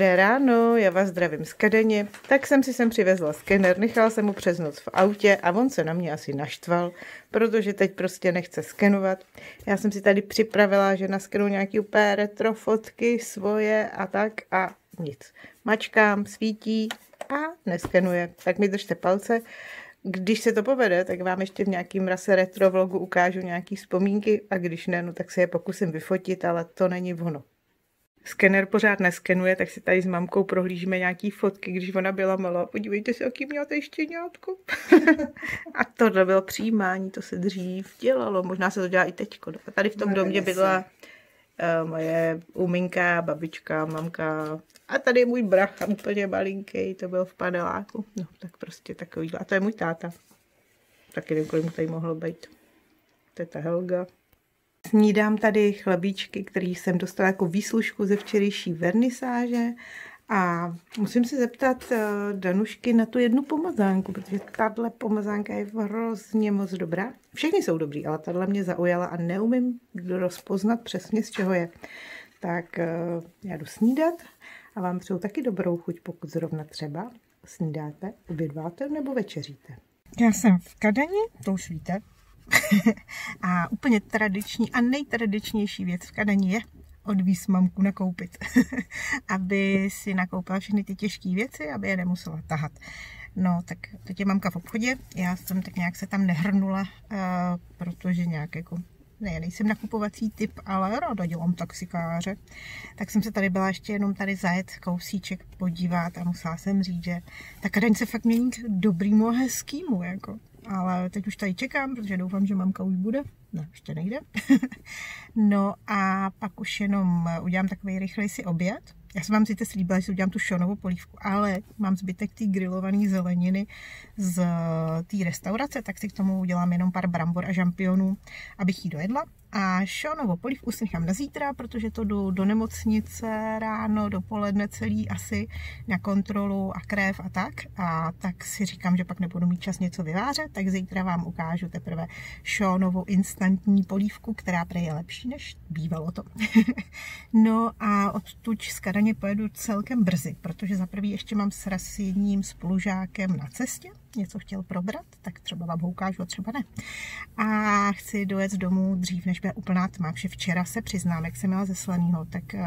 Dobré ráno, já vás zdravím z Kadeně. Tak jsem si sem přivezla skener, nechala jsem mu přes noc v autě a on se na mě asi naštval, protože teď prostě nechce skenovat. Já jsem si tady připravila, že naskenu nějaký úplně retro fotky svoje a tak a nic. Mačkám, svítí a neskenuje. Tak mi držte palce. Když se to povede, tak vám ještě v nějakým rase retro vlogu ukážu nějaký vzpomínky a když ne, no, tak se je pokusím vyfotit, ale to není ono skener pořád neskenuje, tak si tady s mamkou prohlížíme nějaký fotky, když ona byla malá. Podívejte se, jaký měla ještě nějakou. a tohle bylo přijímání, to se dřív dělalo, možná se to dělá i teď. A tady v tom no, domě byla uh, moje uminka, babička, mamka. A tady je můj bracha, úplně malinký, to byl v paneláku. No, tak prostě takový. A to je můj táta. Taky nevím, kolik mu tady mohlo být. To je ta Helga. Snídám tady chlebíčky, který jsem dostala jako výslužku ze včerejší vernisáže a musím se zeptat eh, Danušky na tu jednu pomazánku, protože tahle pomazánka je hrozně moc dobrá. Všechny jsou dobrý, ale tahle mě zaujala a neumím rozpoznat přesně z čeho je. Tak eh, já jdu snídat a vám přeju taky dobrou chuť, pokud zrovna třeba snídáte, obědváte nebo večeříte. Já jsem v Kadani, to už víte, a úplně tradiční a nejtradičnější věc v Kadani je odvíz mamku nakoupit, aby si nakoupila všechny ty těžké věci, aby je nemusela tahat. No, tak teď je mamka v obchodě, já jsem tak nějak se tam nehrnula, uh, protože nějak jako ne, nejsem nakupovací typ, ale ráda dělám taxikáře. Tak jsem se tady byla ještě jenom tady zajet kousíček podívat a musela jsem říct, že ta kadeň se fakt mění k dobrýmu a hezkýmu, jako ale teď už tady čekám, protože doufám, že mamka už bude. Ne, ještě nejde. no a pak už jenom udělám takový rychlej si oběd. Já jsem vám sice slíbila, že si udělám tu šonovou polívku, ale mám zbytek té grilované zeleniny z té restaurace, tak si k tomu udělám jenom pár brambor a žampionů, abych ji dojedla. A šonovou polívku si nechám na zítra, protože to jdu do nemocnice ráno, dopoledne celý asi na kontrolu a krev a tak. A tak si říkám, že pak nebudu mít čas něco vyvářet, tak zítra vám ukážu teprve šonovou instantní polívku, která prý je lepší, než bývalo to. no a odtud z Kadaně pojedu celkem brzy, protože za prvý ještě mám s jedním spolužákem na cestě, něco chtěl probrat, tak třeba vám ho ukážu a třeba ne. A chci dojet domů dřív, než bude úplná tma, protože včera se přiznám, jak jsem měla ze slaného, tak uh,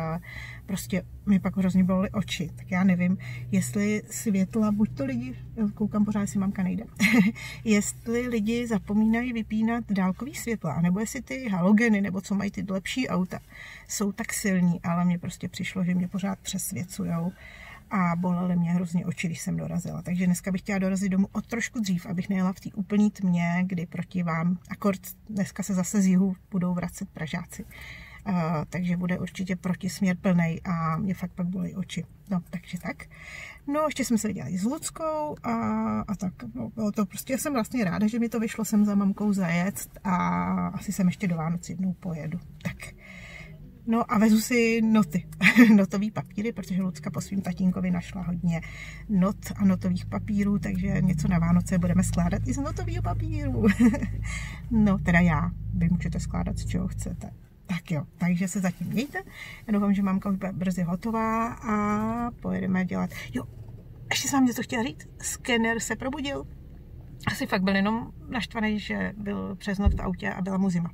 prostě mi pak hrozně bolely oči. Tak já nevím, jestli světla, buď to lidi, koukám pořád, jestli mamka nejde, jestli lidi zapomínají vypínat dálkový světla, anebo jestli ty halogeny, nebo co mají ty lepší auta, jsou tak silní, ale mně prostě přišlo, že mě pořád přesvěcujou a bolely mě hrozně oči, když jsem dorazila. Takže dneska bych chtěla dorazit domů o trošku dřív, abych nejela v té úplný tmě, kdy proti vám, akord dneska se zase z jihu budou vracet Pražáci. Uh, takže bude určitě protisměr plný a mě fakt pak bolí oči. No, takže tak. No, ještě jsme se viděli s Luckou a, a tak. No, bylo to prostě, jsem vlastně ráda, že mi to vyšlo sem za mamkou zajet a asi jsem ještě do Vánoc jednou pojedu. Tak. No a vezu si noty, notový papíry, protože Lucka po svým tatínkovi našla hodně not a notových papírů, takže něco na Vánoce budeme skládat i z notového papíru. no, teda já. Vy můžete skládat z čeho chcete. Tak jo, takže se zatím mějte. Já doufám, že mamka už bude brzy hotová a pojedeme dělat. Jo, ještě jsem vám něco chtěla říct. Skener se probudil. Asi fakt byl jenom naštvaný, že byl přes noc v autě a byla mu zima.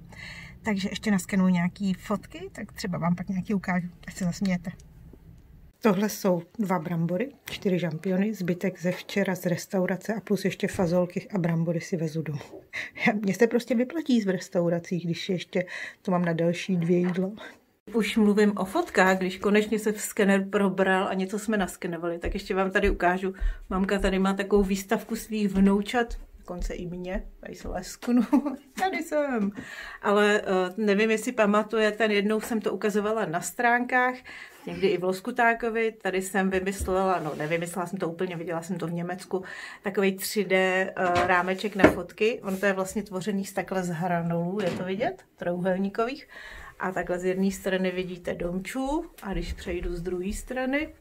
Takže ještě naskenuju nějaký fotky, tak třeba vám pak nějaký ukážu, ať se zasmějete. Tohle jsou dva brambory, čtyři žampiony, zbytek ze včera z restaurace a plus ještě fazolky a brambory si vezu domů. Mně se prostě vyplatí z restauracích, když ještě to mám na další dvě jídla. Už mluvím o fotkách, když konečně se v skener probral a něco jsme naskenovali, tak ještě vám tady ukážu. Mamka tady má takovou výstavku svých vnoučat, dokonce i mě, tady se lesknu, tady jsem. Ale uh, nevím, jestli pamatujete, jednou jsem to ukazovala na stránkách, někdy i v Loskutákovi, tady jsem vymyslela, no nevymyslela jsem to úplně, viděla jsem to v Německu, takový 3D uh, rámeček na fotky, on to je vlastně tvořený z takhle z hranolů, je to vidět, trouhelníkových, a takhle z jedné strany vidíte domčů a když přejdu z druhé strany,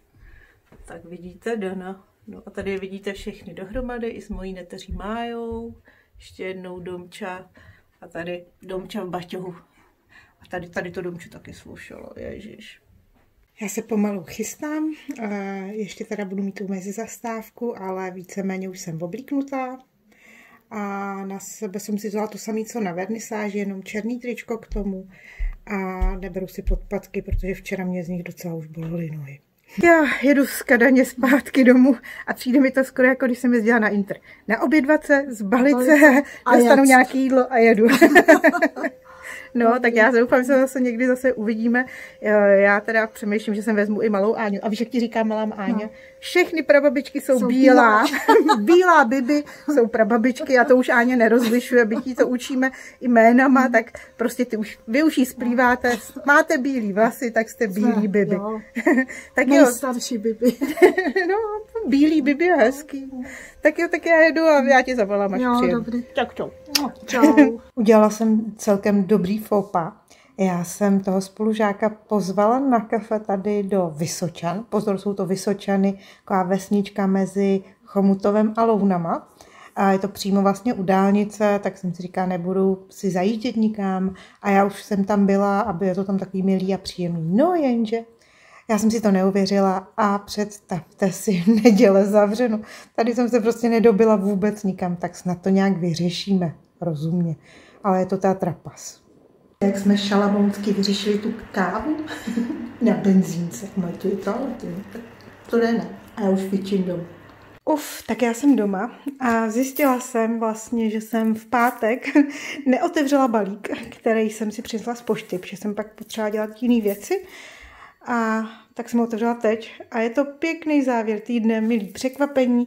tak vidíte Dana No a tady vidíte všechny dohromady, i s mojí neteří Májou, ještě jednou domča a tady domča v baťohu. A tady, tady to domču taky slušelo, ježiš. Já se pomalu chystám, ještě teda budu mít tu mezi zastávku, ale víceméně už jsem oblíknutá. A na sebe jsem si vzala to samé, co na vernisáži, jenom černý tričko k tomu a neberu si podpatky, protože včera mě z nich docela už bolely nohy. Já jedu z Kadaně zpátky domů a přijde mi to skoro jako když jsem jezdila na Inter. Na obědvat se, zbalit se, dostanu nějaké jídlo a jedu. No, tak já doufám, že se zase někdy zase uvidíme. Já teda přemýšlím, že jsem vezmu i malou Áňu. A víš, jak ti říká malá Áňa? No. Všechny prababičky jsou, jsou bílá. bílá biby jsou prababičky a to už Áně nerozlišuje, bytí to učíme jménama, tak prostě ty už, vy už jí splýváte, máte bílý vlasy, tak jste bílý biby. Jo. tak jo. starší biby. no, bílý biby je hezký. Tak jo, tak já jedu a já ti zavolám, až jo, dobrý. Tak čau. Čau. Udělala jsem celkem dobrý fopa. Já jsem toho spolužáka pozvala na kafe tady do Vysočan. Pozor, jsou to Vysočany, taková vesnička mezi Chomutovem a Lounama. A je to přímo vlastně u dálnice, tak jsem si říká, nebudu si zajíždět nikam. A já už jsem tam byla a bylo to tam takový milý a příjemný. No jenže já jsem si to neuvěřila a představte si neděle zavřeno. Tady jsem se prostě nedobila vůbec nikam, tak snad to nějak vyřešíme rozumně. Ale je to ta trapas. Jak jsme šalamounsky vyřešili tu kávu na benzínce. Mají tu i toalety. To jde ne. A já už vyčím domů. Uf, tak já jsem doma a zjistila jsem vlastně, že jsem v pátek neotevřela balík, který jsem si přinesla z pošty, protože jsem pak potřebovala dělat jiné věci. A tak jsem ho otevřela teď a je to pěkný závěr týdne, milý překvapení.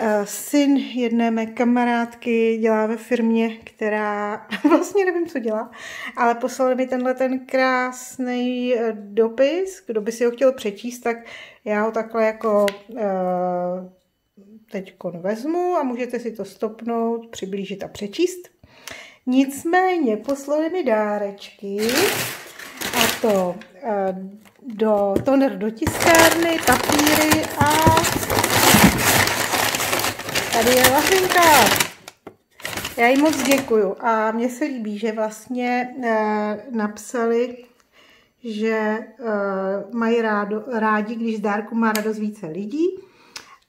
Eh, syn jedné mé kamarádky dělá ve firmě, která vlastně nevím, co dělá, ale poslal mi tenhle ten krásný eh, dopis, kdo by si ho chtěl přečíst, tak já ho takhle jako eh, teď vezmu a můžete si to stopnout, přiblížit a přečíst. Nicméně poslali mi dárečky to do toner do tiskárny, papíry a tady je lafinka. Já jí moc děkuju a mně se líbí, že vlastně e, napsali, že e, mají rádo, rádi, když z dárku má radost více lidí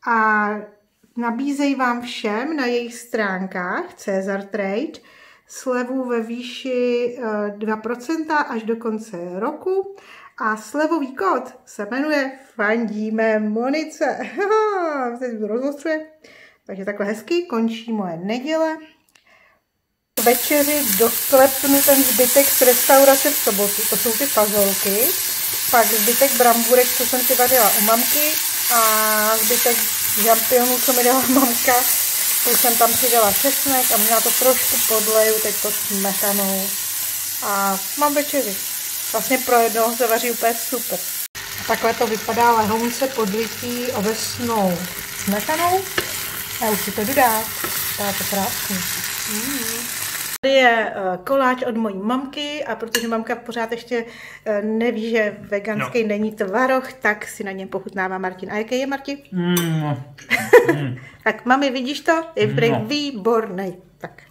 a nabízejí vám všem na jejich stránkách Cezar Trade slevu ve výši 2% eh, až do konce roku a slevový kód se jmenuje Fandíme Monice. Teď rozostřuje. Takže takhle hezky končí moje neděle. Večeři doklepnu ten zbytek z restaurace v sobotu. To jsou ty fazolky. Pak zbytek bramburek, co jsem si vařila u mamky. A zbytek žampionů, co mi dala mamka. Tu jsem tam přidala česnek a možná to trošku podleju teď to smetanou. A mám večeři. Vlastně pro jednoho se vaří úplně super. A takhle to vypadá lehounce podlitý ovesnou smetanou. Já už si to. To je to krásný. Mm. Tady je eh, koláč od mojí mamky a protože mamka pořád ještě eh, neví, že veganský no. není tvaroh, tak si na něm pochutnává Martin. A jaký je Martin? Mm. mm. tak mami, vidíš to? Je no. výborný. Tak.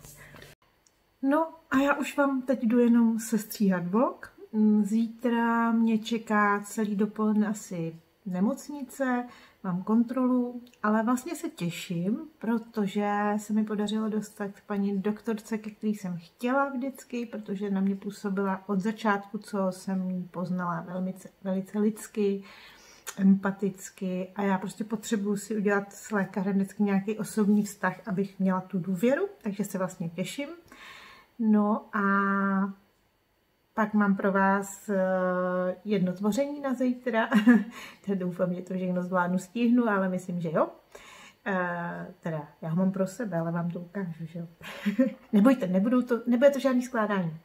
No a já už vám teď jdu jenom sestříhat vlog. Mm, zítra mě čeká celý dopoledne asi nemocnice, mám kontrolu, ale vlastně se těším, protože se mi podařilo dostat k paní doktorce, ke který jsem chtěla vždycky, protože na mě působila od začátku, co jsem ji poznala velmi, velice lidsky, empaticky a já prostě potřebuji si udělat s lékařem vždycky nějaký osobní vztah, abych měla tu důvěru, takže se vlastně těším. No a pak mám pro vás eh, jedno tvoření na zítra. Doufám, že to všechno zvládnu, stihnu, ale myslím, že jo. Uh, teda, já ho mám pro sebe, ale vám to ukážu, že jo. Nebojte, nebudou to, nebude to žádný skládání.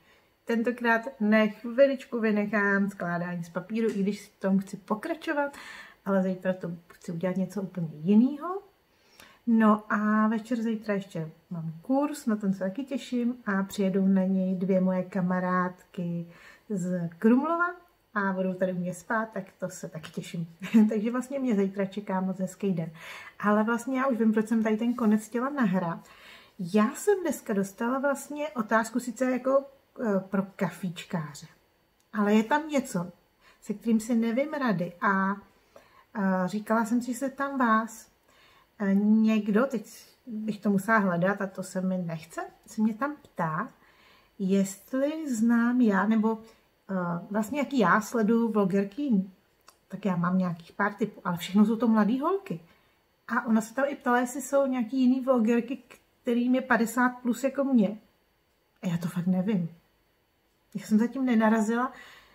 Tentokrát ne chviličku vynechám skládání z papíru, i když v tom chci pokračovat, ale zítra to chci udělat něco úplně jiného. No a večer zítra ještě mám kurz, na ten se taky těším a přijedou na něj dvě moje kamarádky z Krumlova a budou tady u mě spát, tak to se taky těším. Takže vlastně mě zítra čeká moc hezký den. Ale vlastně já už vím, proč jsem tady ten konec chtěla nahrát. Já jsem dneska dostala vlastně otázku sice jako e, pro kafíčkáře, ale je tam něco, se kterým si nevím rady. A, a říkala jsem si se tam vás. A někdo, teď bych to musela hledat a to se mi nechce, se mě tam ptá, jestli znám já, nebo uh, vlastně jaký já sleduju vlogerky, tak já mám nějakých pár typů, ale všechno jsou to mladé holky. A ona se tam i ptala, jestli jsou nějaký jiný vlogerky, kterým je 50 plus jako mě. A já to fakt nevím. Já jsem zatím nenarazila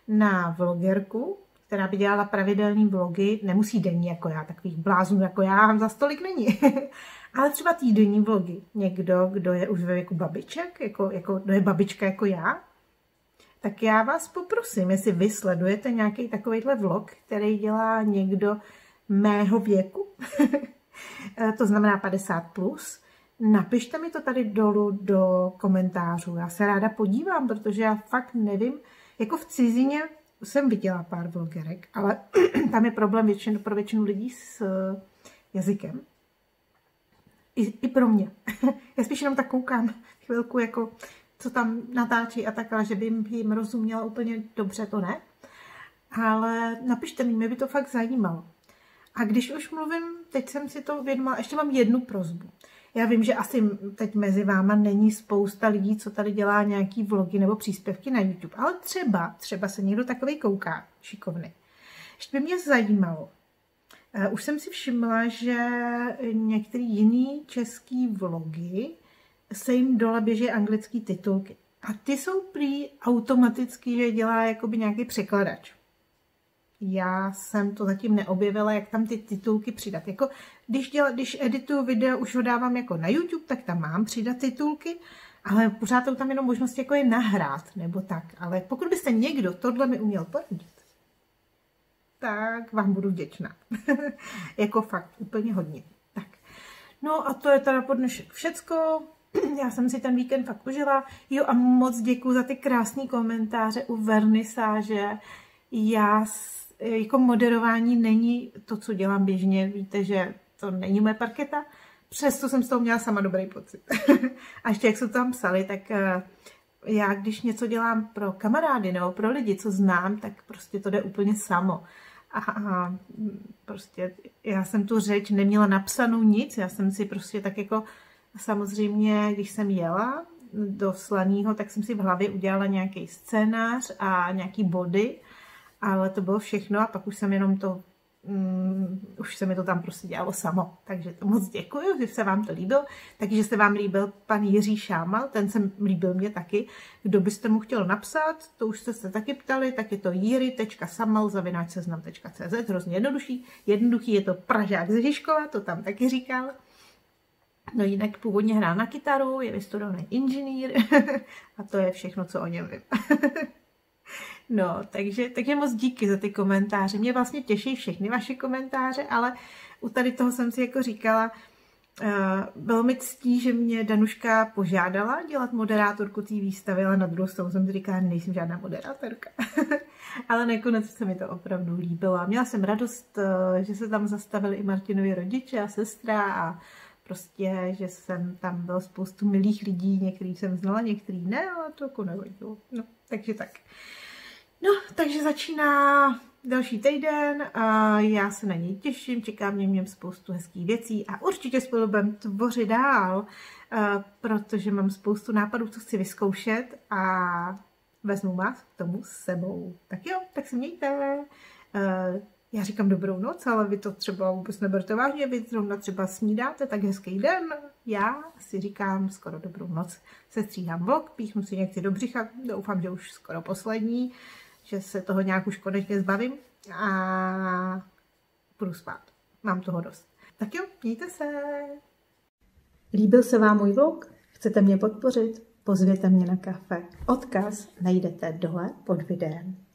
na vlogerku, která by dělala pravidelný vlogy, nemusí denní jako já, takových bláznů jako já, za stolik není. Ale třeba týdenní vlogy. Někdo, kdo je už ve věku babiček, jako, jako, kdo je babička jako já, tak já vás poprosím, jestli vy sledujete nějaký takovýhle vlog, který dělá někdo mého věku, to znamená 50+, plus, napište mi to tady dolů do komentářů. Já se ráda podívám, protože já fakt nevím, jako v cizině jsem viděla pár vlogerek, ale tam je problém většinu, pro většinu lidí s eh, jazykem. I, i pro mě. Já spíš jenom tak koukám chvilku, jako co tam natáčí a tak, ale že by jim rozuměla úplně dobře, to ne. Ale napište mi, mě by to fakt zajímalo. A když už mluvím, teď jsem si to uvědomila, ještě mám jednu prozbu. Já vím, že asi teď mezi váma není spousta lidí, co tady dělá nějaký vlogy nebo příspěvky na YouTube, ale třeba, třeba se někdo takový kouká, šikovný. Ještě by mě zajímalo, uh, už jsem si všimla, že některý jiný český vlogy se jim dole běží anglický titulky. A ty jsou prý automaticky, že dělá jakoby nějaký překladač. Já jsem to zatím neobjevila, jak tam ty titulky přidat. Jako, když, děla, když edituju video, už ho dávám jako na YouTube, tak tam mám přidat titulky, ale pořád jsou tam jenom možnosti, jako je nahrát, nebo tak. Ale pokud byste někdo tohle mi uměl poradit, tak vám budu vděčná. jako fakt, úplně hodně. Tak. No a to je teda po dnešek všecko. Já jsem si ten víkend fakt užila. Jo a moc děkuji za ty krásné komentáře u vernisáže. Já jako moderování není to, co dělám běžně. Víte, že to není moje parketa. Přesto jsem z toho měla sama dobrý pocit. a ještě jak se tam psali, tak eh, já když něco dělám pro kamarády nebo pro lidi, co znám, tak prostě to jde úplně samo. A, a prostě já jsem tu řeč neměla napsanou nic, já jsem si prostě tak jako samozřejmě, když jsem jela do Slaného, tak jsem si v hlavě udělala nějaký scénář a nějaký body ale to bylo všechno a pak už jsem jenom to, um, už se mi to tam prostě dělalo samo. Takže to moc děkuji, že se vám to líbil. Takže se vám líbil pan Jiří Šámal, ten se líbil mě taky. Kdo byste mu chtěl napsat, to už jste se taky ptali, tak je to jiry.samal.seznam.cz, hrozně jednoduchý. Jednoduchý je to Pražák ze Žižkova, to tam taky říkal. No jinak původně hrál na kytaru, je vystudovaný inženýr a to je všechno, co o něm vím. No, takže, takže moc díky za ty komentáře. Mě vlastně těší všechny vaše komentáře, ale u tady toho jsem si jako říkala, uh, bylo mi ctí, že mě Danuška požádala dělat moderátorku té výstavy, ale na druhou stranu jsem si říkala, nejsem žádná moderátorka. ale nakonec se mi to opravdu líbilo. Měla jsem radost, uh, že se tam zastavili i Martinovi rodiče a sestra a prostě, že jsem tam byl spoustu milých lidí, některý jsem znala, některý ne, ale to jako nevadilo. No, takže tak. No, takže začíná další týden a já se na něj těším, čeká mě mě spoustu hezkých věcí a určitě spolu budeme tvořit dál, protože mám spoustu nápadů, co chci vyzkoušet a vezmu vás k tomu s sebou. Tak jo, tak se mějte. Já říkám dobrou noc, ale vy to třeba vůbec neberte vážně, vy zrovna třeba snídáte, tak hezký den. Já si říkám skoro dobrou noc. Se stříhám vlog, píchnu si někdy do břicha, doufám, že už skoro poslední že se toho nějak už konečně zbavím a budu spát. Mám toho dost. Tak jo, mějte se. Líbil se vám můj vlog? Chcete mě podpořit? Pozvěte mě na kafe. Odkaz najdete dole pod videem.